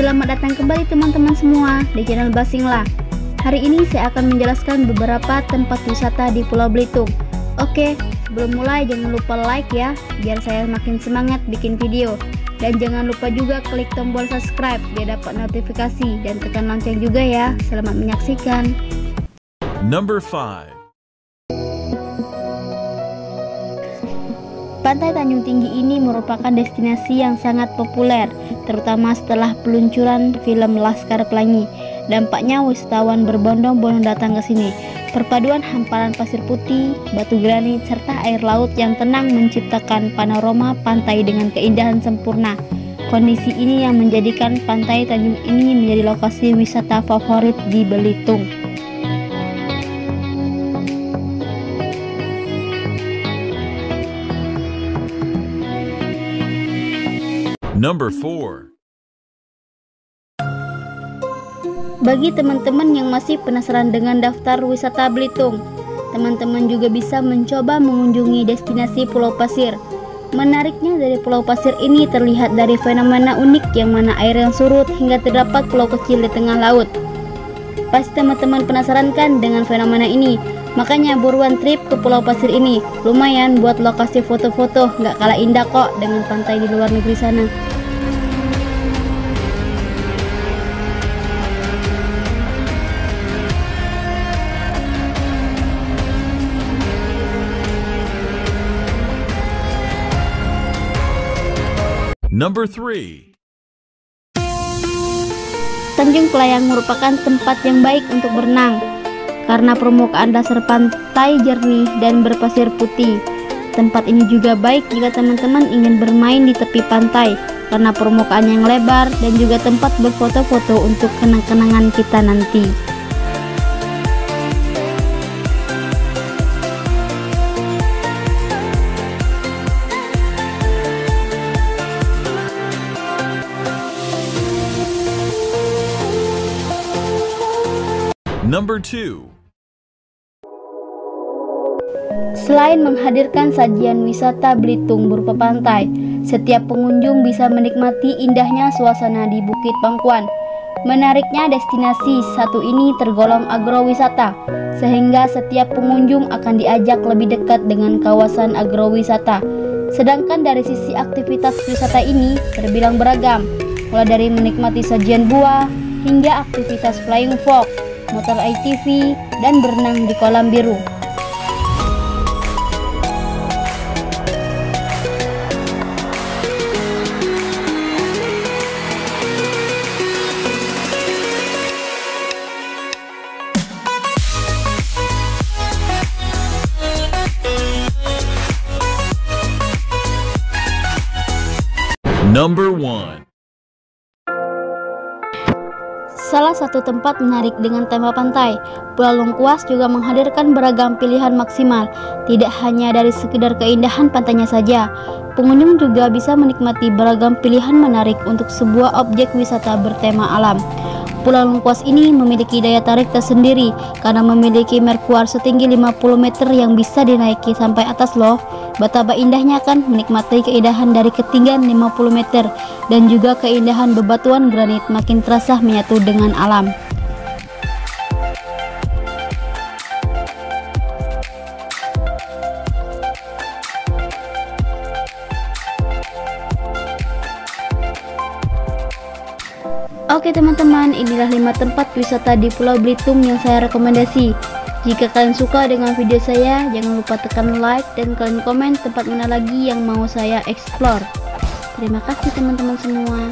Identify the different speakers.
Speaker 1: Selamat datang kembali teman-teman semua di channel Basinglah. Hari ini saya akan menjelaskan beberapa tempat wisata di Pulau Belitung. Oke, sebelum mulai jangan lupa like ya, biar saya makin semangat bikin video. Dan jangan lupa juga klik tombol subscribe biar dapat notifikasi dan tekan lonceng juga ya. Selamat menyaksikan.
Speaker 2: Number 5.
Speaker 1: Pantai Tanjung Tinggi ini merupakan destinasi yang sangat populer, terutama setelah peluncuran film Laskar Pelangi. Dampaknya wisatawan berbondong-bondong datang ke sini. Perpaduan hamparan pasir putih, batu granit, serta air laut yang tenang menciptakan panorama pantai dengan keindahan sempurna. Kondisi ini yang menjadikan pantai Tanjung ini menjadi lokasi wisata favorit di Belitung.
Speaker 2: Number 4.
Speaker 1: Bagi teman-teman yang masih penasaran dengan daftar wisata Belitung, teman-teman juga bisa mencoba mengunjungi destinasi Pulau Pasir. Menariknya dari Pulau Pasir ini terlihat dari fenomena unik yang mana air yang surut hingga terdapat pulau kecil di tengah laut. Pasti teman-teman penasaran kan dengan fenomena ini? Makanya buruan trip ke Pulau Pasir ini. Lumayan buat lokasi foto-foto, nggak kalah indah kok dengan pantai di luar negeri sana.
Speaker 2: Number 3.
Speaker 1: Tanjung Pelayang merupakan tempat yang baik untuk berenang karena permukaan dasar pantai jernih dan berpasir putih. Tempat ini juga baik jika teman-teman ingin bermain di tepi pantai karena permukaan yang lebar dan juga tempat berfoto-foto untuk kenang-kenangan kita nanti.
Speaker 2: Number 2.
Speaker 1: Selain menghadirkan sajian wisata Belitung berupa pantai, setiap pengunjung bisa menikmati indahnya suasana di Bukit Pangkuan. Menariknya destinasi satu ini tergolong agrowisata, sehingga setiap pengunjung akan diajak lebih dekat dengan kawasan agrowisata. Sedangkan dari sisi aktivitas wisata ini terbilang beragam, mulai dari menikmati sajian buah hingga aktivitas flying fox, motor ATV, dan berenang di kolam biru.
Speaker 2: Number 1.
Speaker 1: Salah satu tempat menarik dengan tema pantai, Pulau Lengkuas juga menghadirkan beragam pilihan maksimal, tidak hanya dari sekedar keindahan pantainya saja. Pengunjung juga bisa menikmati beragam pilihan menarik untuk sebuah objek wisata bertema alam. Pulau Lengkuas ini memiliki daya tarik tersendiri karena memiliki merkuar setinggi 50 meter yang bisa dinaiki sampai atas loh. Betapa indahnya kan menikmati keindahan dari ketinggian 50 meter dan juga keindahan bebatuan granit makin terasa menyatu dengan alam. Oke teman-teman, inilah 5 tempat wisata di Pulau Belitung yang saya rekomendasi. Jika kalian suka dengan video saya, jangan lupa tekan like dan kalian komen tempat mana lagi yang mau saya explore. Terima kasih teman-teman semua.